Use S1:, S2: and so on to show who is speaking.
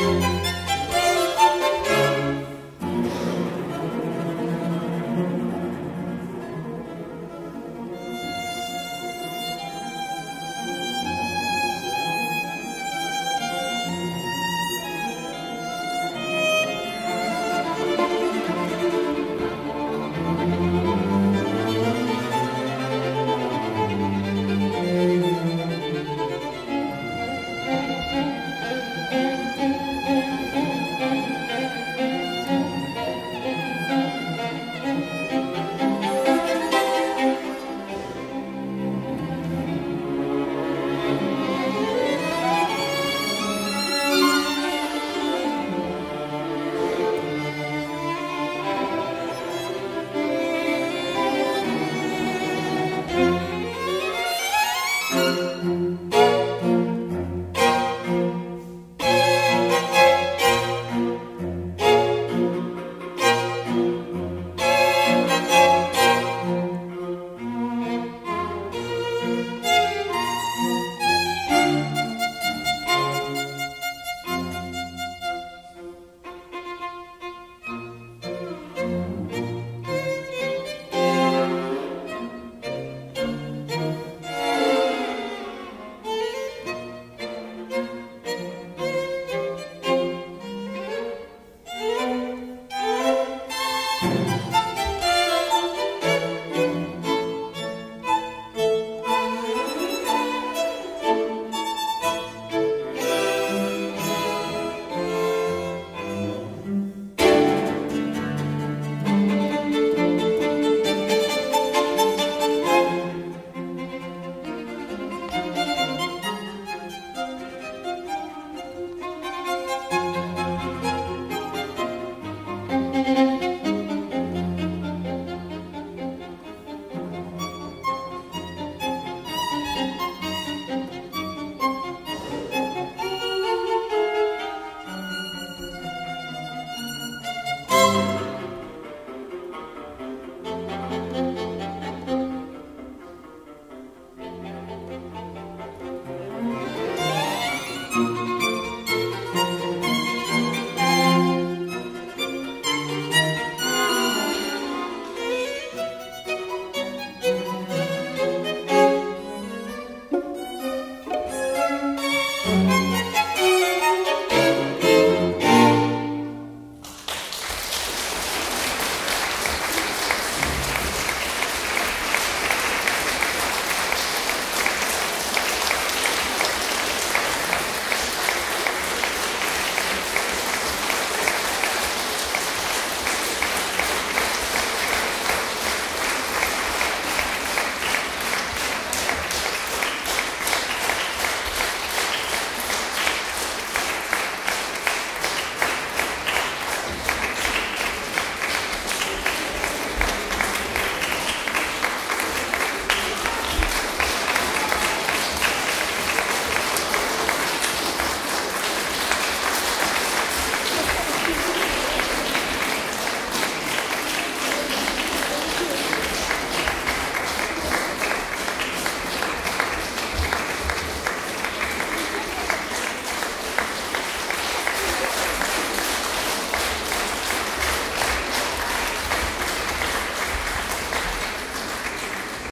S1: Música